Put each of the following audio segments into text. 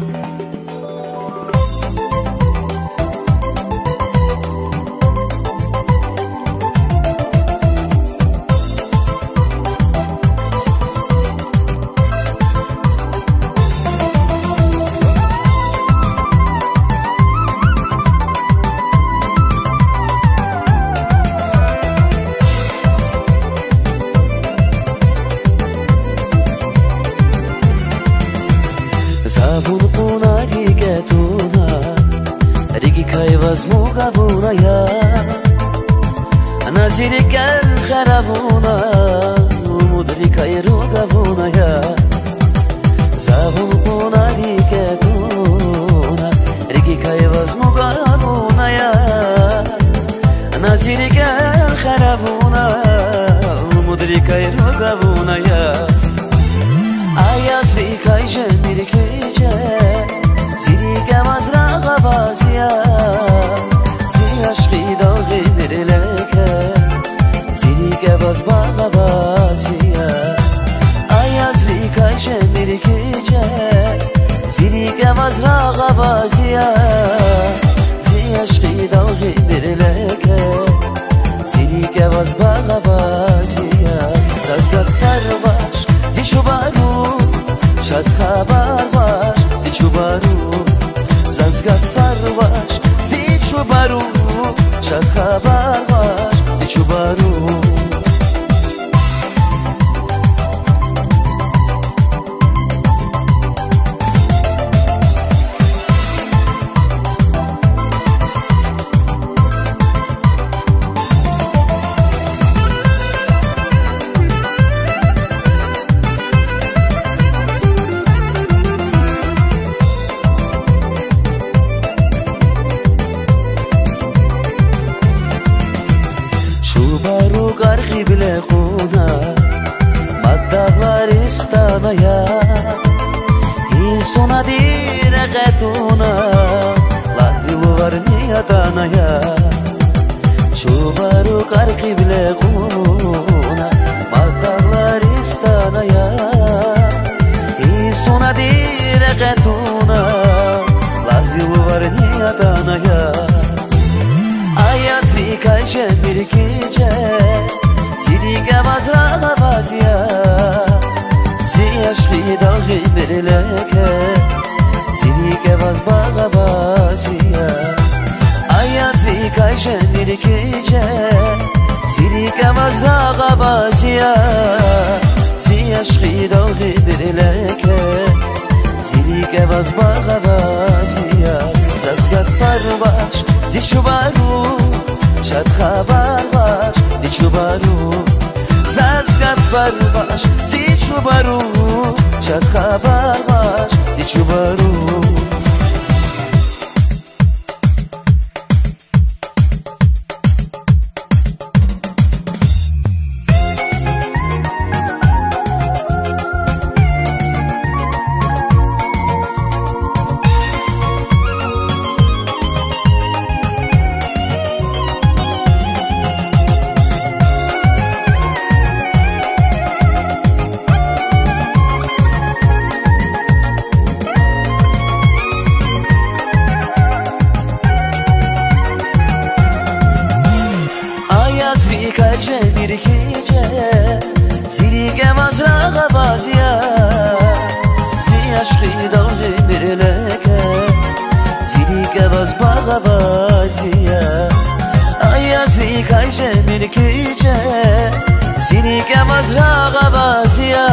どうぞ。Zabun una rigetuna Rigi kayvaz mugavuna ya Naziri gel kharavuna Umudri kayru jemir kece Zirige mazrağa bazıya Ziyaşlı dağı verileke Zirige baz bağa bazıya بارو زنزگت فر باش زی چو بارو شاد خبر باش زی Subaru gargi bile kuna Maddaglar istadaya Insona dire getu kaçe bir gece. Zirige vazra vaziya Ziyaşli dalgi birleke Zirige vaz bağa vaziya Ayazli kaçe bir gece. Zirige vazra vaziya Ziyaşli dalgi birleke Zirige vaz bağa vaziya باش زیچو برو شد خبر باش زیچو برو. ازرق بازیه زی عشقی داری بلکه زی دیگه باز باغ بازیا؟ ای ازی کاشه میکی چه زی دیگه باز راغ بازیا؟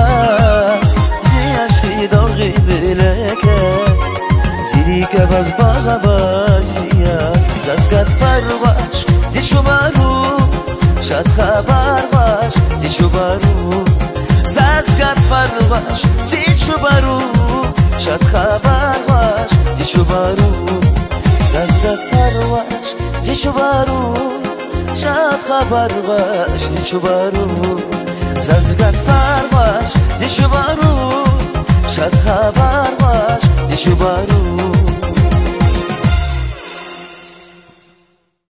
زی عشقی داری بلکه زی دیگه باز باغ بازیا؟ زاس کات پر باش زی شمارو شاد خبر باش زی شمارو Zaskad varvaš, ziću baru Šatka varvaš, ziću baru. Zaskad varvaş, ziću baru Şatka varvaş, ziću baru. Zaskad varvaş, ziću baru Şatka varvaş, ziću baru.